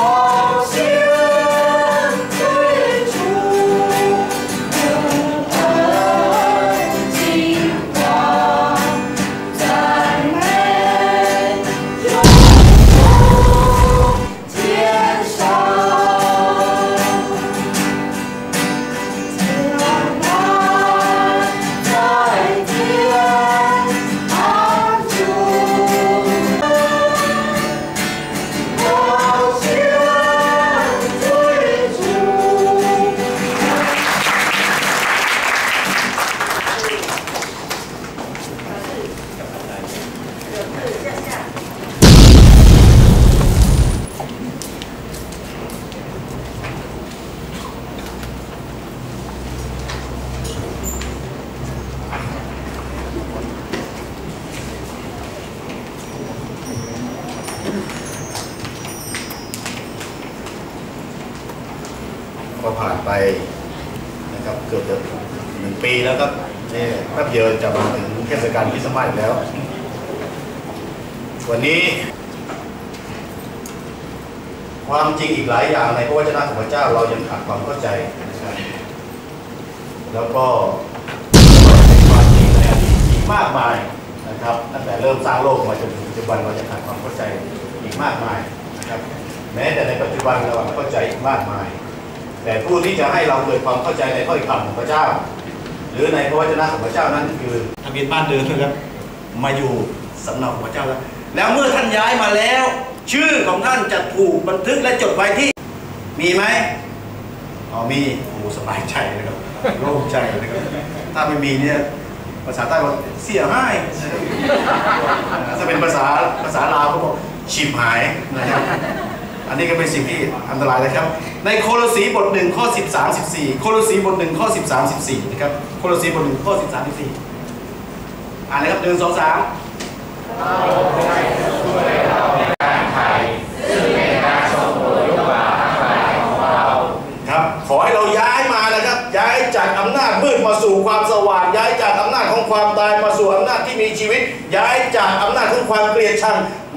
와. ก็ผ่านไปนะครับเกือบจะหนึ่งปีแล้วครับนี่แป๊บเดียวจะมาถึงเทศกาลคริสต์มาสแล้ว วันนี้ ความจริงอีกหลายอย่างในพระวจนะของพระเจ้าเรายังขาดความเข้าใจนะครับแล้วก็ความจริงในอดีตอีกมากมายนะครับตั้งแต่เริ่มสร้างโลกมาจนถึงปัจจุบันเราจะขาดความเข้าใจอีกมากมายนะครับ แม้แต่ในปัจจุบันเราเข้าใจอีกมากมาย แต่ผู้ที่จะให้เราเกิดความเข้าใจในข้อคำของพระเจ้า หรือในพระวจนะของพระเจ้านั้นคือทะเบียนบ้านเดิมนะครับมาอยู่สำเนาของพระเจ้าแล้ว แล้วเมื่อท่านย้ายมาแล้ว ชื่อของท่านจะถูกบันทึกและจดไว้ที่ มีไหมอ๋อมีโอ้สบายใจนะครับโล่งใจนะครับถ้าไม่มีเนี่ยภาษาใต้ว่าเสียหายถ้าเป็นภาษาภาษาลาวเขาบอกฉิบหายนะครับ อันนี้ก็เป็นสิ่งที่อันตรายนะครับ ในโคโลสีบทหนึ่งข้อ13 14โคโลสีบทหนึ่งข้อ13 14นะครับโคโลสีบทหนึ่งข้อ13 14อ่านเลยครับหนึ่งสองสามครับขอให้เราย้ายมานะครับ ย้ายจากอำนาจมืดมาสู่ความสว่าง ความตายมาสู่อำนาจที่มีชีวิต ย้ายจากอำนาจของความเกลียดชัง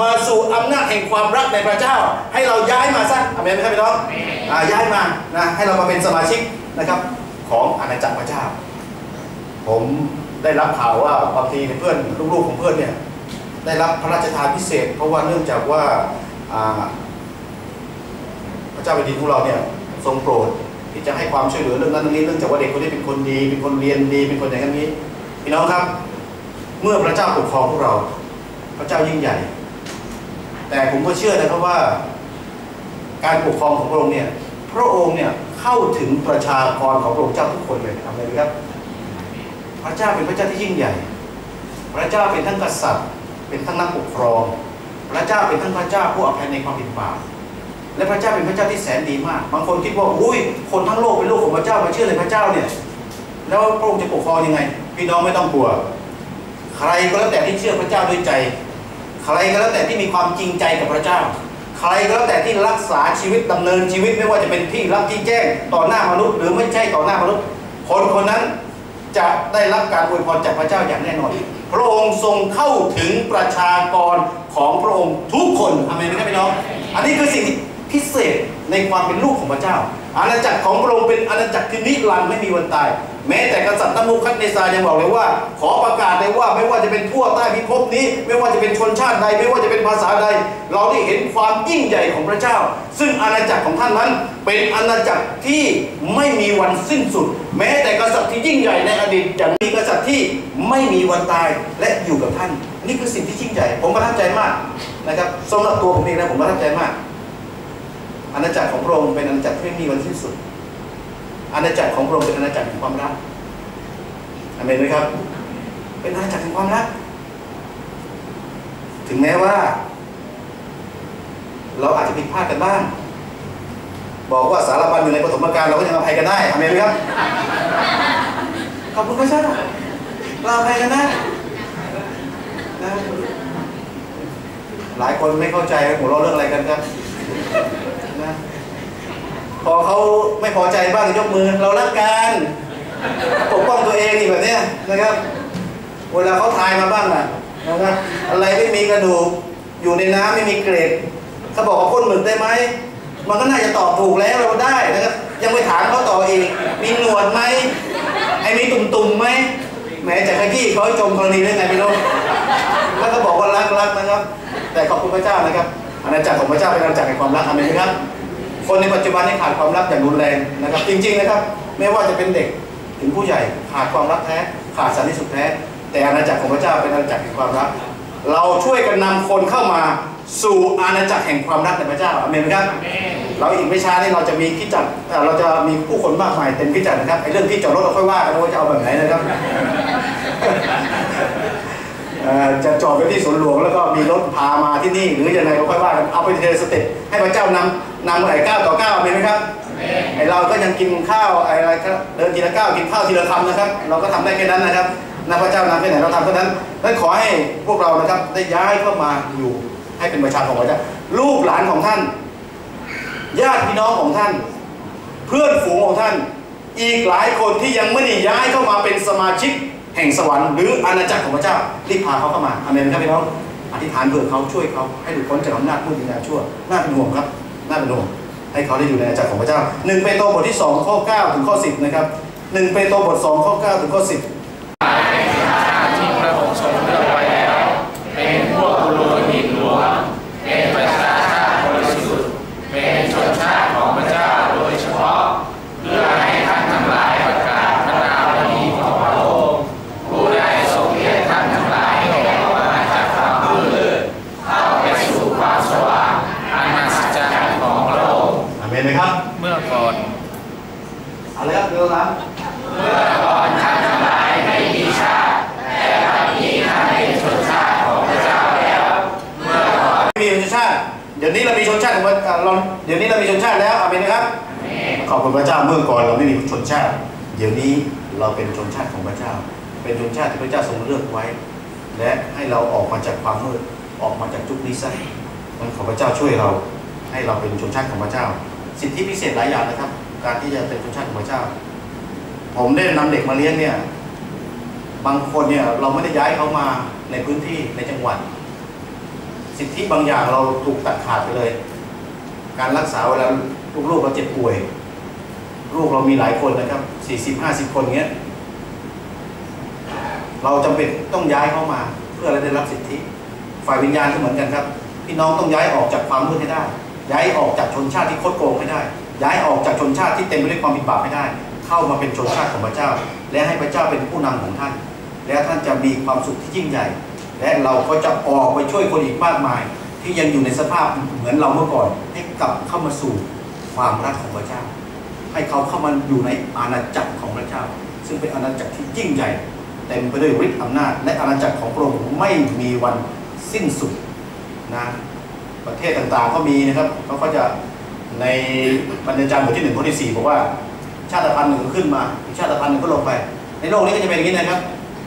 มาสู่อำนาจแห่งความรักในพระเจ้า ให้เราย้ายมาซะอเมนไหมครับพี่น้องอ่าย้ายมานะให้เรามาเป็นสมาชิกนะครับของอาณาจักรพระเจ้า ผมได้รับข่าวว่าบางทีเพื่อนลูกๆของเพื่อนเนี่ยได้รับพระราชทานพิเศษ เพราะว่าเนื่องจากว่าอ่าพระเจ้าแผ่นดินของเราเนี่ยทรงโปรดที่จะให้ความช่วยเหลือเรื่องนั้นเรื่องนี้เนื่องจากว่าเด็กคนนี้เป็นคนดี เป็นคนเรียนดีเป็นคนอย่างนี้ พี่น้องครับ เมื่อพระเจ้าปกครองพวกเรา พระเจ้ายิ่งใหญ่ แต่ผมก็เชื่อนะครับว่า การปกครองของพระองค์เนี่ยพระองค์เนี่ยเข้าถึงประชากรของพระองค์เจ้าทุกคนเลยทำเลยครับ พระเจ้าเป็นพระเจ้าที่ยิ่งใหญ่ พระเจ้าเป็นทั้งกษัตริย์ เป็นทั้งนักปกครอง พระเจ้าเป็นทั้งพระเจ้าผู้อภัยในความผิดบาปและพระเจ้าเป็นพระเจ้าที่แสนดีมาก บางคนคิดว่าอุ้ยคนทั้งโลกเป็นลูกของพระเจ้ามาเชื่อในพระเจ้าเนี่ย แล้วพระองค์จะปกครองยังไง พี่น้องไม่ต้องกลัว ใครก็แล้วแต่ที่เชื่อพระเจ้าด้วยใจ ใครก็แล้วแต่ที่มีความจริงใจกับพระเจ้า ใครก็แล้วแต่ที่รักษาชีวิตดำเนินชีวิตไม่ว่าจะเป็นที่รับที่แจ้งต่อหน้ามนุษย์ หรือไม่ใช่ต่อหน้ามนุษย์ คนคนนั้นจะได้รับการอวยพรจากพระเจ้าอย่างแน่นอน พระองค์ทรงเข้าถึงประชากรของพระองค์ทุกคนอเมนไหมครับพี่น้อง อันนี้คือสิ่งที่พิเศษในความเป็นลูกของพระเจ้า อาณาจักรของพระองค์เป็นอาณาจักรที่นิรันดร์ไม่มีวันตาย แม้แต่กษัตริย์นมุคัดเนซายังบอกเลยว่า ขอประกาศเลยว่าไม่ว่าจะเป็นทั่วใต้พิภพนี้ ไม่ว่าจะเป็นชนชาติใด ไม่ว่าจะเป็นภาษาใด เราได้เห็นความยิ่งใหญ่ของพระเจ้า ซึ่งอาณาจักรของท่านนั้น เป็นอาณาจักรที่ไม่มีวันสิ้นสุด แม้แต่กษัตริย์ที่ยิ่งใหญ่ในอดีตอย่างมีกษัตริย์ที่ไม่มีวันตายและอยู่กับท่าน นี่คือสิ่งที่ยิ่งใหญ่ ผมประทับใจมากนะครับสำหรับตัวผมเองนะผมประทับใจมากอาณาจักรของพระองค์เป็นอาณาจักรที่ไม่มีวันสิ้นสุด อาณาจักรของพระองค์เป็นอาณาจักรแห่งความรักอเมนไหมครับ เป็นอาณาจักรแห่งความรัก ถึงแม้ว่า เราอาจจะผิดพลาดกันบ้าง บอกว่าสารพันอยู่ในปฐมกาลเราก็ยังอภัยกันได้อเมนไหมครับขอบคุณพระเจ้าเราอภัยกันได้นะหลายคนไม่เข้าใจหัวเราเรื่องอะไรกันครับน พอเขาไม่พอใจบ้างยกมือ เรารักกันปกป้องตัวเองนี่แบบเนี้ยนะครับ เวลาเขาทายมาบ้างนะนะครับอะไรไม่มีกระดูกอยู่ในน้ำไม่มีเกล็ดเขาบอกว่าพ่นหมึกได้ไหมมันก็น่าจะตอบถูกแล้วเราได้นะครับยังไปถามเขาต่ออีก มีหนวดไหมไอ้มีตุ่มๆไหมแหมจากขี้เขาให้จมกรณีได้ไงพี่น้องแล้วก็บอกว่ารักรักนะครับ แต่ขอบคุณพระเจ้านะครับอาณาจักรของพระเจ้าเป็นอาณาจักรแห่งความรักอเมนไหมครับ คนในปัจจุบันนี้ขาดความรักอย่างรุนแรงนะครับ จริง ๆนะครับ ไม่ว่าจะเป็นเด็กถึงผู้ใหญ่ขาดความรักแท้ขาดสันติสุขแท้ แต่อาณาจักรของพระเจ้าเป็นอาณาจักรแห่งความรัก เราช่วยกันนำคนเข้ามาสู่อาณาจักรแห่งความรักในพระเจ้าอเมนไหมครับเราอีกไม่ช้านี่เราจะมีที่จัดเอ่อเราจะมีผู้คนมากมายเต็มที่จัดนะครับไอ้เรื่องที่จอดรถเราค่อยว่ากันว่าจะเอาแบบไหนนะครับเอ่อจะจอดไปที่สวนหลวงแล้วก็มีรถพามาที่นี่ หรือยังไงก็ค่อยว่ากันเอาไปที step ให้พระเจ้านำ นำไอ้ก้าวต่อก้าวเห็นไหมครับไอ้เราก็ยังกินข้าวไอ้อะไรก็เดินทีละก้าวกินข้าวทีละคำนะครับ เราก็ทำได้แค่นั้นนะครับนะพระเจ้านำแค่ไหนเราทำเท่านั้นและขอให้พวกเรานะครับได้ย้ายเข้ามาอยู่ให้เป็นประชาของพระเจ้าลูกหลานของท่าน ญาติพี่น้องของท่าน เพื่อนฝูงของท่าน อีกหลายคนที่ยังไม่ได้ย้ายเข้ามาเป็นสมาชิกแห่งสวรรค์หรืออาณาจักรของพระเจ้ารีบพาเขาเข้ามาอาเมนครับพี่น้องอธิษฐานเพื่อเขาช่วยเขาให้หลุดพ้นจากอำนาจมืดวิญญาณชั่วน่าเป็นห่วงครับ น่าเป็นห่วงให้เขาได้อยู่ในอาณาจักรของพระเจ้าหนึ่งเปโตรบทที่สองข้อ9ถึงข้อ10นะครับหนึ่งเปโตรบทสองข้อ9ถึงข้อ10ที่พระองค์ทรงเลือกไว้แล้ว เป็นพวกบุรุษหินหลวง เป็นประชาชาติบริสุทธิ์ เป็นชนชาติของพระเจ้าโดยเฉพาะ เพื่อให้ท่านทั้งหลายประกาศพระนามดีของพระองค์ผู้ได้ทรงเรียกท่านทั้งหลายให้ออกมาจากความมืดเข้าไปสู่ความสว่างอันมหัศจรรย์ของพระองค์ อาเมนไหมครับ เมื่อก่อน เอะไรครับเดี๋ยวครับ เมื่อก่อนท่านทั้งหลายไม่มีชาติ แต่บัดนี้ท่านเป็นชนชาติของพระเจ้าแล้ว เมื่อก่อนไม่มีชนชาติ เดี๋ยวนี้เรามีชนชาติของเราเดี๋ยวนี้เรามีชนชาติแล้วอาเมนนะครับ ขอบคุณพระเจ้าเมื่อก่อนเราไม่มีชนชาติ เดี๋ยวนี้เราเป็นชนชาติของพระเจ้า เป็นชนชาติที่พระเจ้าทรงเลือกไว้ และให้เราออกมาจากความมืดออกมาจากทุกนี้ซะมันขอพระเจ้าช่วยเราให้เราเป็นชนชาติของพระเจ้า สิทธิพิเศษหลายอย่างนะครับ การที่จะเป็นชนชาติของพระเจ้า ผมได้นำเด็กมาเลี้ยงเนี่ย บางคนเนี่ยเราไม่ได้ย้ายเขามาในพื้นที่ในจังหวัด สิทธิบางอย่างเราถูกตัดขาดไปเลย การรักษาเวลาลูกๆเราเจ็บป่วย ลูกเรามีหลายคนนะครับสี่สิบห้าสิบคนเงี้ย เราจำเป็นต้องย้ายเข้ามา เพื่อเราได้รับสิทธิ ฝ่ายวิญญาณก็เหมือนกันครับ พี่น้องต้องย้ายออกจากความมืดให้ได้ ย้ายออกจากชนชาติที่คดโกงให้ได้ ย้ายออกจากชนชาติที่เต็มไปด้วยความผิดบาปให้ได้ เข้ามาเป็นชนชาติของพระเจ้า และให้พระเจ้าเป็นผู้นำของท่าน และท่านจะมีความสุขที่ยิ่งใหญ่ และเราก็จะออกไปช่วยคนอีกมากมาย ที่ยังอยู่ในสภาพเหมือนเราเมื่อก่อนให้กลับเข้ามาสู่ความรักของพระเจ้า ให้เขาเข้ามาอยู่ในอาณาจักรของพระเจ้า ซึ่งเป็นอาณาจักรที่ยิ่งใหญ่เต็มไปด้วยฤทธิ์อำนาจ และอาณาจักรของพระองค์ไม่มีวันสิ้นสุดนะประเทศต่างๆก็มีนะครับเขาก็จะในบรรณาจารย์บทที่หนึ่งข้อที่สี่บอกว่า ชาติพันธุ์หนึ่งก็ขึ้นมา อีกชาติพันธุ์หนึ่งก็ลงไป ในโลกนี้ก็จะเป็นอย่างนี้นะครับ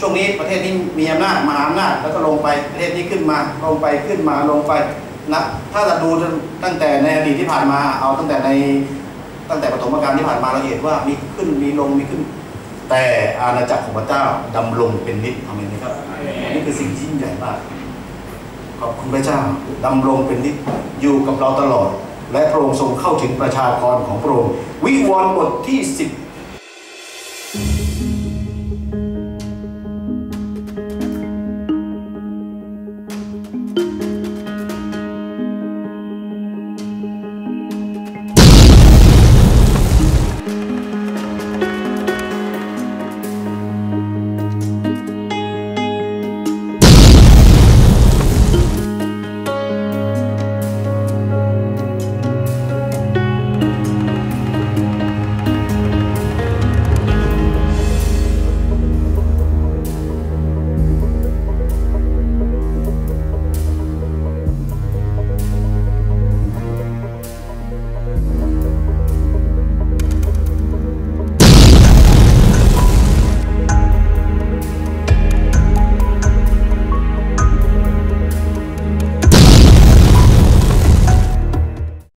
ช่วงนี้ประเทศนี้มีอำนาจมหาอำนาจแล้วก็ลงไปประเทศนี้ขึ้นมาลงไปขึ้นมาลงไปนะถ้าเราดูตั้งแต่ในอดีตที่ผ่านมาเอาตั้งแต่ในตั้งแต่ปฐมกาลที่ผ่านมาเราเห็นว่ามีขึ้นมีลงมีขึ้น แต่อาณาจักรของพระเจ้าดำรงเป็นนิจอาเมนนะครับนี่คือสิ่งที่ยิ่งใหญ่มากขอบคุณพระเจ้าดำรงเป็นนิจอยู่กับเราตลอด และพระองค์ทรงเข้าถึงประชากรของพระองค์วิวรณ์บทที่10